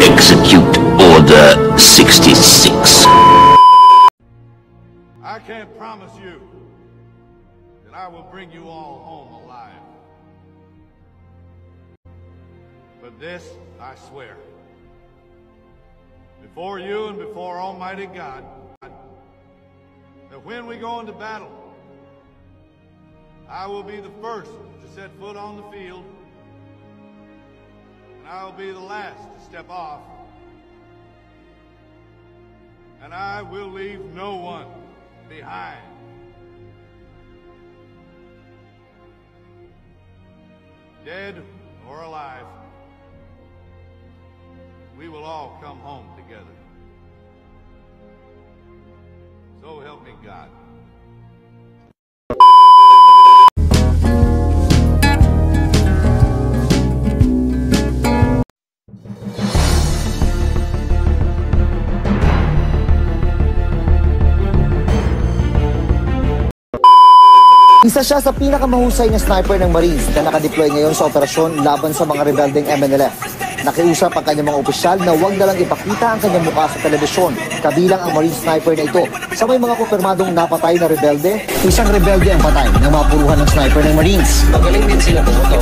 Execute Order 66. I can't promise you that I will bring you all home alive. But this I swear. Before you and before Almighty God, that when we go into battle, I will be the first to set foot on the field, and I will be the last to step off, and I will leave no one behind. Dead or alive, we will all come home together. So help me God. Isa siya sa pinakamahusay na sniper ng Marines na nakadeploy ngayon sa operasyon laban sa mga rebeldeng MNLF. Nakiusap ang kanyang mga opisyal na huwag na lang ipakita ang kanyang mukha sa telebisyon, kabilang ang Marine sniper na ito. Sa may mga kumpirmadong napatay na rebelde, isang rebelde ang patay ng mga puruhan ng sniper ng Marines. Magaling din sila pumoto.